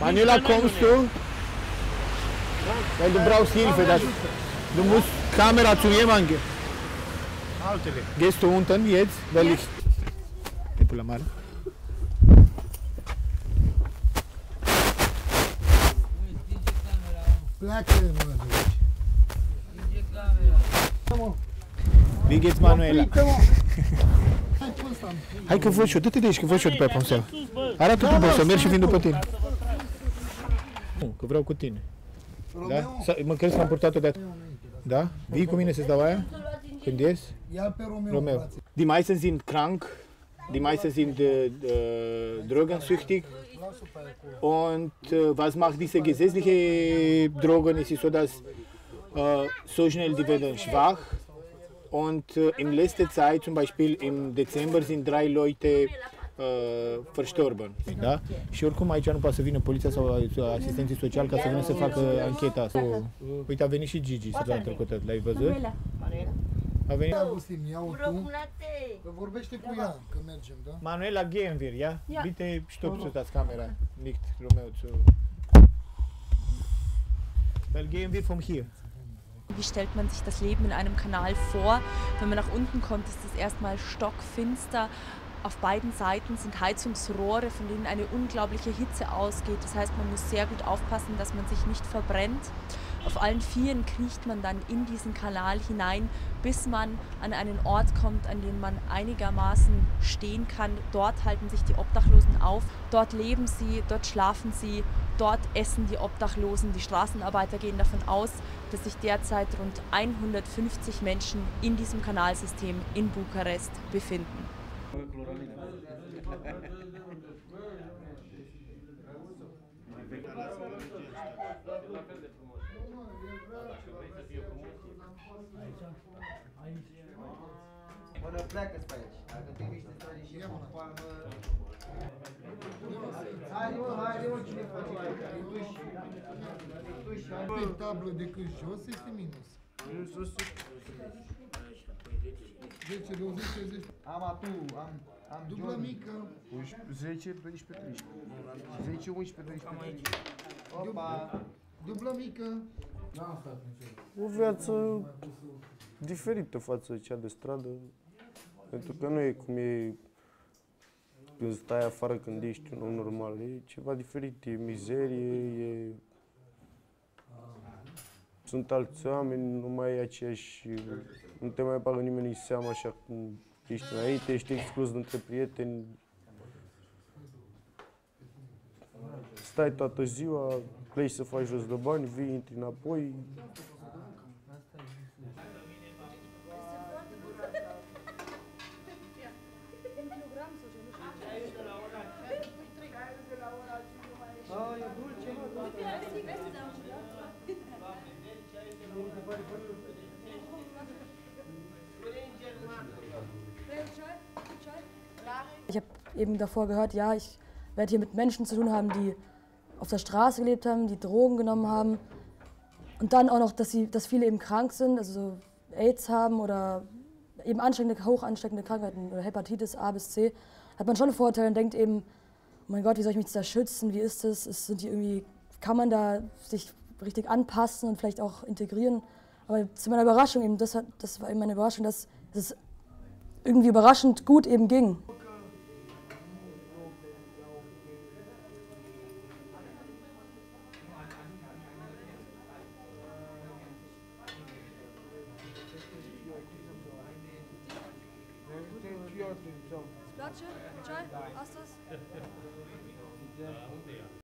Manuela, kommst du? Weil du brauchst Hilfe. Das, du musst Kamera zu jemandem gehen. Altele. Gehst du unten jetzt? Weil ich. Te pula mare. Pleacă, mă, de aici. Wie geht's, Manuela? Hai pe că văd și eu, dă-te de aici, că văd și eu după aia pe seara. Arată tu, bă, să merg și vin după tine. Nu, că vreau cu tine. Da? Mă crezi că am purtat-o de Da? Vii cu mine să-ți dau aia? Când ies? ia pe Romeo, Romeo. Die meisten sind krank, die meisten sind äh, äh, drogensüchtig. Und äh, was macht diese gesetzliche Drogen? Es ist so, dass äh, so schnell die werden schwach. Und äh, in letzter Zeit, zum Beispiel im Dezember, sind drei Leute äh, verstorben. Da? Și oricum aici nu poate să vină poliția sau asistenții sociali ca să vină să facă ancheta. Uite, a venit și Gigi săptămâna trecută, l-ai văzut? A venit Agustin, ia-o tu. Că vorbește cu ea, că mergem, da? Manuela, gehen wir, ja? Ja. Bitte stopp zu das Kamera, nicht Romeo zu. Weil gehen wir von hier. Wie stellt man sich das Leben in einem Kanal vor? Wenn man nach unten kommt, ist es erstmal stockfinster. Auf beiden Seiten sind Heizungsrohre, von denen eine unglaubliche Hitze ausgeht. Das heißt, man muss sehr gut aufpassen, dass man sich nicht verbrennt. Auf allen Vieren kriecht man dann in diesen Kanal hinein, bis man an einen Ort kommt, an dem man einigermaßen stehen kann. Dort halten sich die Obdachlosen auf. Dort leben sie, dort schlafen sie, dort essen die Obdachlosen. Die Straßenarbeiter gehen davon aus, dass sich derzeit rund 150 Menschen in diesem Kanalsystem in Bukarest befinden. Până pleacă pe aici. Dacă te miști, te tragi și cu palmă. Haide mă, haide mă, cine face aici? Te duci. Te duci, hai. Pe tablă decât jos este minus. 10, 20, 30. Am atu, am, am Dublă John. mică. 10, 12, 13. 10, 11, 12, 13. Opa. Dublă mică. O viață diferită față de cea de stradă. Pentru că nu e cum e când stai afară când ești un om normal. E ceva diferit, e mizerie, e... Sunt alți oameni, nu mai e aceeași... Nu te mai bagă nimeni în seamă așa cum ești înainte, ești exclus dintre prieteni. Stai toată ziua, pleci să faci jos de bani, vii, intri înapoi. Ich habe eben davor gehört, ja, ich werde hier mit Menschen zu tun haben, die auf der Straße gelebt haben, die Drogen genommen haben. Und dann auch noch, dass, sie, dass viele eben krank sind, also so AIDS haben oder eben ansteckende, hoch ansteckende Krankheiten oder Hepatitis A bis C. Hat man schon Vorteile und denkt eben, oh mein Gott, wie soll ich mich da schützen? Wie ist das? Ist, sind die irgendwie, kann man da sich richtig anpassen und vielleicht auch integrieren? Aber zu meiner Überraschung eben, das, hat, das war eben meine Überraschung, dass es irgendwie überraschend gut eben ging. Place,